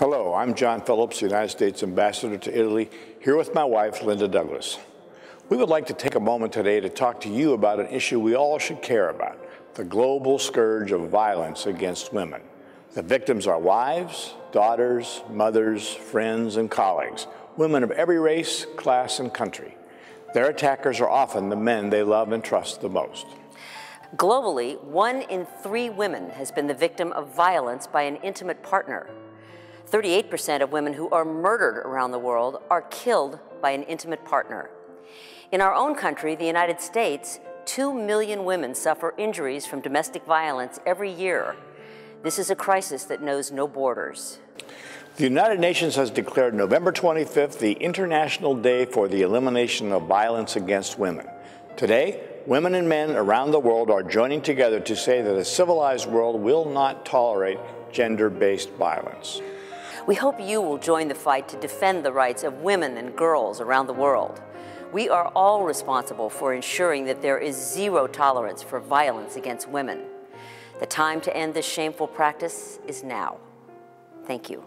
Hello, I'm John Phillips, United States Ambassador to Italy, here with my wife, Linda Douglass. We would like to take a moment today to talk to you about an issue we all should care about, the global scourge of violence against women. The victims are wives, daughters, mothers, friends, and colleagues, women of every race, class, and country. Their attackers are often the men they love and trust the most. Globally, one in three women has been the victim of violence by an intimate partner. 38% of women who are murdered around the world are killed by an intimate partner. In our own country, the United States, 2 million women suffer injuries from domestic violence every year. This is a crisis that knows no borders. The United Nations has declared November 25th the International Day for the Elimination of Violence Against Women. Today, women and men around the world are joining together to say that a civilized world will not tolerate gender based violence. We hope you will join the fight to defend the rights of women and girls around the world. We are all responsible for ensuring that there is zero tolerance for violence against women. The time to end this shameful practice is now. Thank you.